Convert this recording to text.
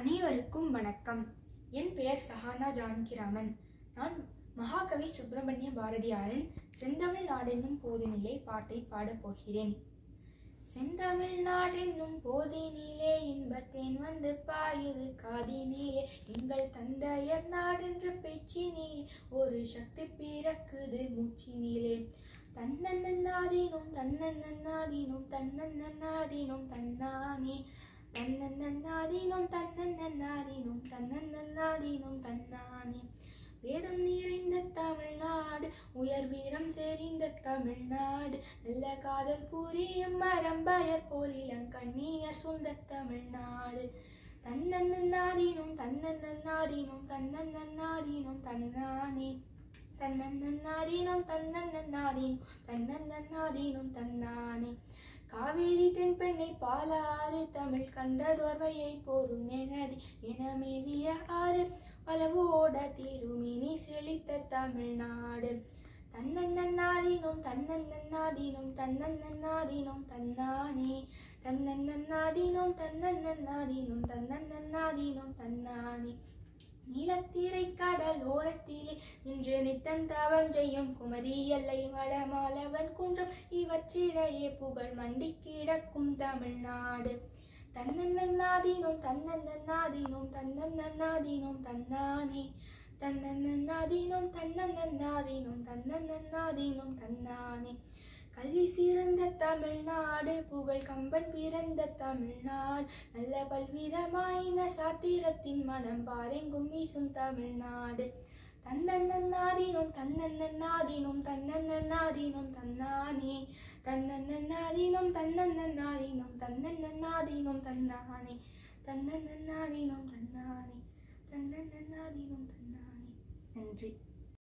அனைவருக்கும் வணக்கம். என் பெயர் சஹானா ஜான்கிராமன். நான் மகாகவி சுப்பிரமணிய பாரதியாரின் செந்தமிழ் நாடென்னும் போதினிலே பாட்டை பாடப் போகிறேன். செந்தமிழ் நாடென்னும் போதினிலே இன்பத்தேன் வந்து பாயுது காதினிலே. எங்கள் தந்தையர் நாடென்ற பேச்சினிலே ஒரு சக்தி பிறக்குது மூச்சினிலே. தன்னன்னாதீனும் தன்னன்னாதீனும் தன்னன்னாதீனும் தன்னானே. தன்னன்னாதீனும் தன்னன்னாதீனும் தன்னன்னாதீனும் தன்னானே. வேதம் நிறைந்த தமிழ்நாடு உயர் வீரம் செறிந்த தமிழ்நாடு. நல்ல காதல் புரியும் மரம்பயர் போல் இளங்கண்ணீர் சூழ்ந்த தமிழ்நாடு. தன்னன்னாதீனும் தன்னன்னாதீனும் தன்னன்னாதீனும் தன்னானே. தன்னன்னாதீனம் தன்னன்னாதீனம் தன்னன்னாதீனம் தன்னானே. காவேரி தென்பெண்ணை பாலாறு தமிழ் கண்ட தோர்வையை பொருணே நதி என ஆறு. பலவோட திருமினி செழித்த தமிழ்நாடு. தன்னன்னாதீனம் தன்னன்னாதீனம் தன்னன்னாதீனம் தன்னானே. தன்னன்னாதீனம் தன்னன்னாதீனம் தன்னன்னாதீனம் தன்னானே. நீலத்தீரை கடல் ஓரத்திலே நின்று நித்தன் தவம் செய்யும் குமரி எல்லை வடமாலவன் குன்றம் இவற்றிடையே புகழ் மண்டி கிடக்கும் தமிழ்நாடு. தன்னன்னாதீனம் தன்னன்னாதீனம் தன்னன்னாதீனம் தன்னானே. தன்னன்னாதீனம் தன்னன்னாதீனம் தன்னன்னாதீனம் தன்னானே. கல்வி சிறந்த தமிழ்நாடு புகழ் கம்பன் பிறந்த தமிழ்நாடு நல்ல பல்விதமாயின சாத்திரத்தின் மனம் பாரெங்கும் வீசும் தமிழ்நாடு. தன்னன்னாதீனம் தன்னன்னாதீனம் தன்னன்னாதீனம் தன்னானே. தன்னன்னாதீனம் தன்னன்னாதீனம் தன்னன்னாதீனம் தன்னானே. தன்னன்னாதீனம் தன்னானே. தன்னன்னாதீனம் தன்னானே. நன்றி.